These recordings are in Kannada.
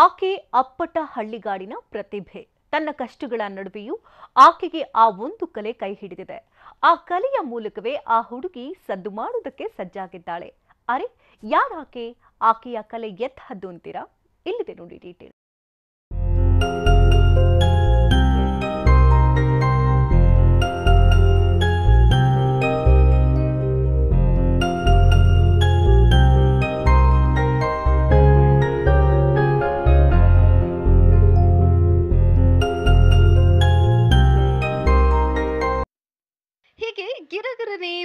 ಆಕೆ ಅಪ್ಪಟ ಹಳ್ಳಿಗಾಡಿನ ಪ್ರತಿಭೆ. ತನ್ನ ಕಷ್ಟಗಳ ನಡುವೆಯೂ ಆಕೆಗೆ ಆ ಒಂದು ಕಲೆ ಕೈ ಹಿಡಿದಿದೆ. ಆ ಕಲೆಯ ಮೂಲಕವೇ ಆ ಹುಡುಗಿ ಸದ್ದು ಮಾಡುವುದಕ್ಕೆ ಸಜ್ಜಾಗಿದ್ದಾಳೆ. ಅರೆ, ಯಾರಾಕೆ ಆಕೆಯ ಕಲೆ ಎತ್ತಹದ್ದು ಅಂತೀರಾ? ಇಲ್ಲಿದೆ ನೋಡಿ ಡೀಟೇಲ್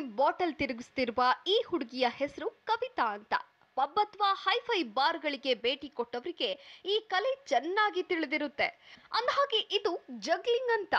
ಬಾಟಲ್ ತಿರುಗಿಸ್ತಿರುವ ಈ ಹುಡುಗಿಯ ಹೆಸರು ಕವಿತಾ ಅಂತ. ಪಬ್ ಅಥವಾ ಹೈಫೈ ಬಾರ್ಗಳಿಗೆ ಭೇಟಿ ಕೊಟ್ಟವರಿಗೆ ಈ ಕಲೆ ಚೆನ್ನಾಗಿ ತಿಳಿದಿರುತ್ತೆ. ಅಂದಹಾಗೆ ಇದು ಜಗ್ಲಿಂಗ್ ಅಂತ.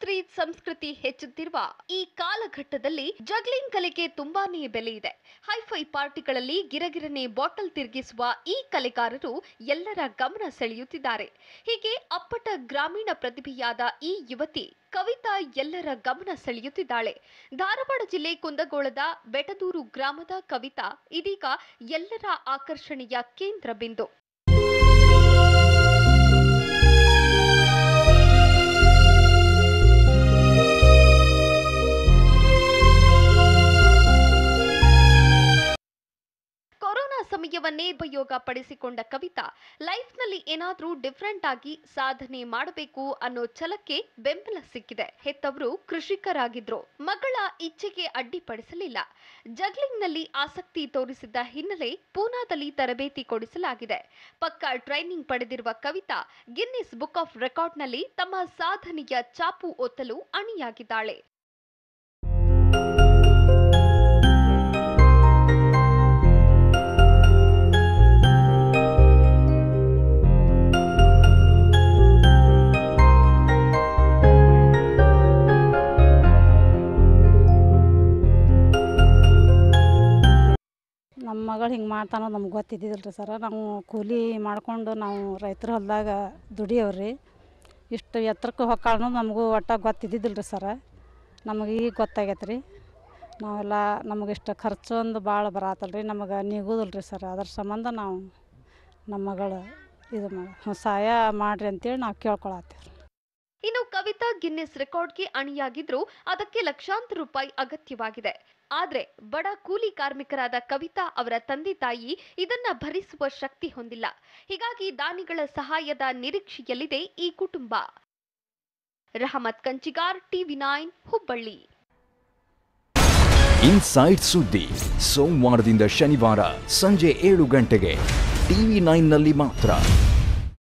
ತ್ರೀ ಸಂಸ್ಕೃತಿ ಹೆಚ್ಚುತ್ತಿರುವ ಈ ಕಾಲಘಟ್ಟದಲ್ಲಿ ಜಗ್ಲಿಂಗ್ ಕಲೆಗೆ ತುಂಬಾನೇ ಬೆಲೆ ಇದೆ. ಹೈಫೈ ಪಾರ್ಟಿಗಳಲ್ಲಿ ಗಿರಗಿರನೆ ಬಾಟಲ್ ತಿರುಗಿಸುವ ಈ ಕಲೆಗಾರರು ಎಲ್ಲರ ಗಮನ ಸೆಳೆಯುತ್ತಿದ್ದಾರೆ. ಹೀಗೆ ಅಪ್ಪಟ ಗ್ರಾಮೀಣ ಪ್ರತಿಭೆಯಾದ ಈ ಯುವತಿ ಕವಿತಾ ಎಲ್ಲರ ಗಮನ ಸೆಳೆಯುತ್ತಿದ್ದಾಳೆ. ಧಾರವಾಡ ಜಿಲ್ಲೆ ಕುಂದಗೋಳದ ಬೆಟದೂರು ಗ್ರಾಮದ ಕವಿತಾ ಇದೀಗ ಎಲ್ಲರ ಆಕರ್ಷಣೆಯ ಕೇಂದ್ರ ಬಿಂದು. ಸಮಯವನ್ನೇ ಉಪಯೋಗ ಪಡಿಸಿಕೊಂಡ ಕವಿತಾ, ಲೈಫ್ನಲ್ಲಿ ಏನಾದ್ರೂ ಡಿಫ್ರೆಂಟ್ ಆಗಿ ಸಾಧನೆ ಮಾಡಬೇಕು ಅನ್ನೋ ಛಲಕ್ಕೆ ಬೆಂಬಲ ಸಿಕ್ಕಿದೆ. ಹೆತ್ತವರು ಕೃಷಿಕರಾಗಿದ್ರು, ಮಗಳ ಇಚ್ಛೆಗೆ ಅಡ್ಡಿಪಡಿಸಲಿಲ್ಲ. ಜಗ್ಲಿಂಗ್ನಲ್ಲಿ ಆಸಕ್ತಿ ತೋರಿಸಿದ್ದ ಹಿನ್ನೆಲೆ ಪೂನಾದಲ್ಲಿ ತರಬೇತಿ ಕೊಡಿಸಲಾಗಿದೆ. ಪಕ್ಕಾ ಟ್ರೈನಿಂಗ್ ಪಡೆದಿರುವ ಕವಿತಾ, ಗಿನ್ನಿಸ್ ಬುಕ್ ಆಫ್ ರೆಕಾರ್ಡ್ನಲ್ಲಿ ತಮ್ಮ ಸಾಧನೆಯ ಚಾಪು ಒತ್ತಲು ಅಣಿಯಾಗಿದ್ದಾಳೆ. ನಮ್ಮ ಮಗಳು ಹಿಂಗೆ ಮಾಡ್ತಾನೆ ನಮ್ಗೆ ಗೊತ್ತಿದ್ದಿದ್ದಿಲ್ಲ ರೀ ಸರ. ನಾವು ಕೂಲಿ ಮಾಡ್ಕೊಂಡು ನಾವು ರೈತರ ಹೊಲದಾಗ ದುಡಿಯವ್ರಿ. ಇಷ್ಟು ಎತ್ತರಕ್ಕೆ ಹೊಕ್ಕಾಳ ಅನ್ನೋದು ನಮಗೂ ಒಟ್ಟು ಗೊತ್ತಿದ್ದಿದ್ದಿಲ್ಲ ರೀ ಸರ. ನಮಗೆ ಈಗ ಗೊತ್ತಾಗೈತೆ ರೀ ನಾವೆಲ್ಲ ನಮಗೆ ಇಷ್ಟು ಖರ್ಚು ಒಂದು ಭಾಳ ಬರತ್ತಲ್ಲ ರೀ ನಮಗೆ ನಿಗೋದಿಲ್ಲ ರೀ ಸರ್. ಅದ್ರ ಸಂಬಂಧ ನಾವು ನಮ್ಮ ಮಗಳು ಇದು ಮಾಡಿ ಸಹಾಯ ಮಾಡಿರಿ ಅಂತೇಳಿ ನಾವು ಕೇಳ್ಕೊಳತ್ತೀವಿ ಇನ್ನು ಕವಿತಾ ಗಿನ್ನಿಸ್ ರೆಕಾರ್ಡ್ಗೆ ಅಣಿಯಾಗಿದ್ರು ಅದಕ್ಕೆ ಲಕ್ಷಾಂತರ ರೂಪಾಯಿ ಅಗತ್ಯವಾಗಿದೆ. ಆದ್ರೆ ಬಡ ಕೂಲಿ ಕಾರ್ಮಿಕರಾದ ಕವಿತಾ ಅವರ ತಂದೆ ತಾಯಿ ಇದನ್ನ ಭರಿಸುವ ಶಕ್ತಿ ಹೊಂದಿಲ್ಲ. ಹೀಗಾಗಿ ದಾನಿಗಳ ಸಹಾಯದ ನಿರೀಕ್ಷೆಯಲ್ಲಿದೆ ಈ ಕುಟುಂಬ. Rahmat Kanchigar, TV nine, Hubballi. Inside ಸುದ್ದಿ ಸೋಮವಾರದಿಂದ ಶನಿವಾರ ಸಂಜೆ ಏಳು ಗಂಟೆಗೆ ಟಿವಿ ನೈನ್ನಲ್ಲಿ ಮಾತ್ರ.